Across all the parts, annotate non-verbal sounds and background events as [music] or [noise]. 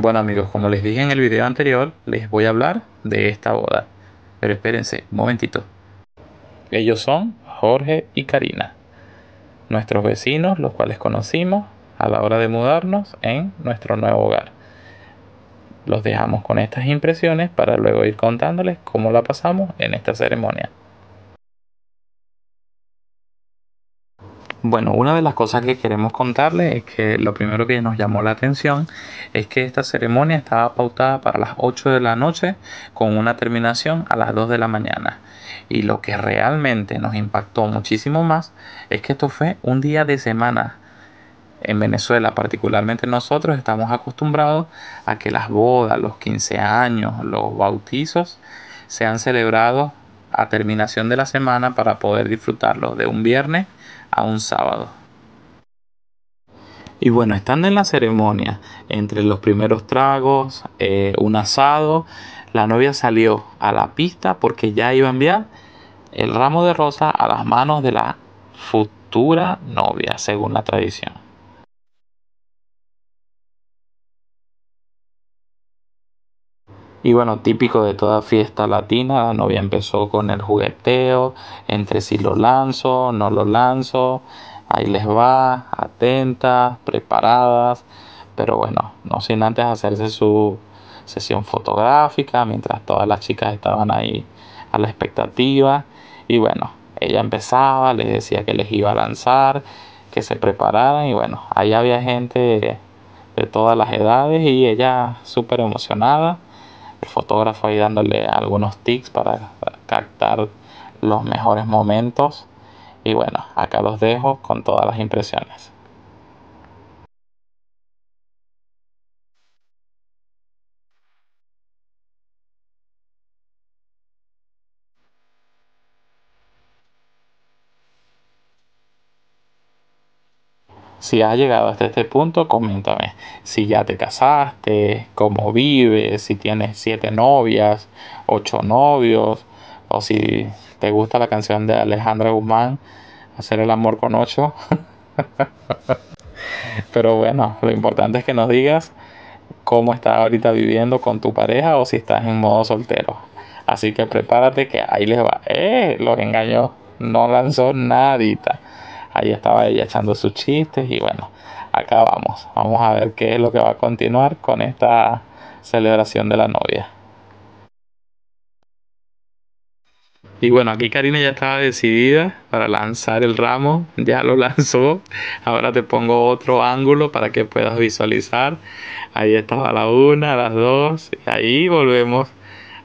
Bueno amigos, como les dije en el video anterior, les voy a hablar de esta boda. Pero espérense, un momentito. Ellos son Jorge y Karina, nuestros vecinos, los cuales conocimos a la hora de mudarnos en nuestro nuevo hogar. Los dejamos con estas impresiones para luego ir contándoles cómo la pasamos en esta ceremonia. Bueno, una de las cosas que queremos contarles es que lo primero que nos llamó la atención es que esta ceremonia estaba pautada para las 8 de la noche con una terminación a las 2 de la mañana. Y lo que realmente nos impactó muchísimo más es que esto fue un día de semana. En Venezuela, particularmente nosotros, estamos acostumbrados a que las bodas, los 15 años, los bautizos sean celebrados a terminación de la semana para poder disfrutarlo de un viernes a un sábado. Y bueno, estando en la ceremonia, entre los primeros tragos, eh, un asado, la novia salió a la pista porque ya iba a enviar el ramo de rosa a las manos de la futura novia, según la tradición. Y bueno, típico de toda fiesta latina, la novia empezó con el jugueteo, entre si lo lanzo, no lo lanzo, ahí les va, atentas, preparadas, pero bueno, no sin antes hacerse su sesión fotográfica, mientras todas las chicas estaban ahí a la expectativa. Y bueno, ella empezaba, les decía que les iba a lanzar, que se prepararan y bueno, ahí había gente de todas las edades y ella súper emocionada fotógrafo ahí dándole algunos tics para captar los mejores momentos. Y bueno, acá los dejo con todas las impresiones. Si has llegado hasta este punto, coméntame si ya te casaste, cómo vives, si tienes siete novias, ocho novios, o si te gusta la canción de Alejandra Guzmán, Hacer el amor con ocho. [laughs] Pero bueno, lo importante es que nos digas cómo estás ahorita viviendo con tu pareja o si estás en modo soltero. Así que prepárate que ahí les va. ¡Eh! Los engañó. No lanzó nadita. Ahí estaba ella echando sus chistes y bueno, acá vamos. Vamos a ver qué es lo que va a continuar con esta celebración de la novia. Y bueno, aquí Karina ya estaba decidida para lanzar el ramo, [laughs] ya lo lanzó. Ahora te pongo otro ángulo para que puedas visualizar. Ahí estaba la una, las dos, y ahí volvemos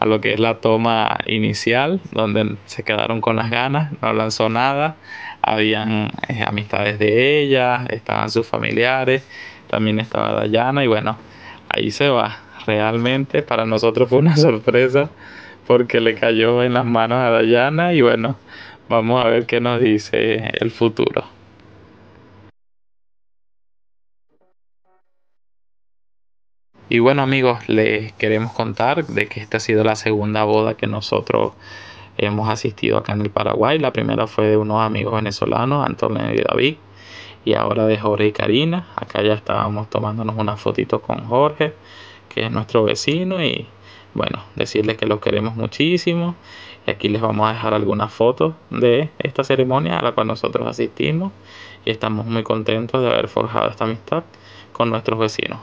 a lo que es la toma inicial, donde se quedaron con las ganas, no lanzó nada habían eh, amistades de ella, estaban sus familiares, también estaba Dayana y bueno, ahí se va. Realmente para nosotros fue una [laughs] sorpresa porque le cayó en las manos a Dayana y bueno, vamos a ver qué nos dice el futuro. Y bueno amigos, les queremos contar de que esta ha sido la segunda boda que nosotros hemos asistido acá en el Paraguay. La primera fue de unos amigos venezolanos, Antonio y David, y ahora de Jorge y Karina. Acá ya estábamos tomándonos una fotito con Jorge, que es nuestro vecino, y bueno, decirles que los queremos muchísimo. Y aquí les vamos a dejar algunas fotos de esta ceremonia a la cual nosotros asistimos y estamos muy contentos de haber forjado esta amistad con nuestros vecinos.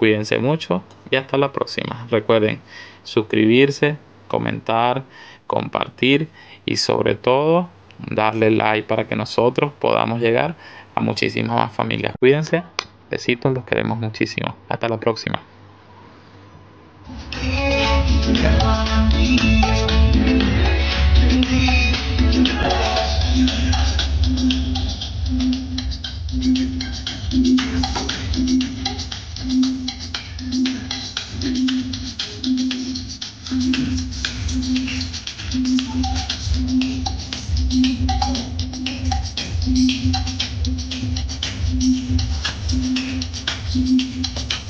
Cuídense mucho y hasta la próxima. Recuerden suscribirse, comentar, compartir y sobre todo darle like para que nosotros podamos llegar a muchísimas más familias. Cuídense, besitos, los queremos muchísimo. Hasta la próxima.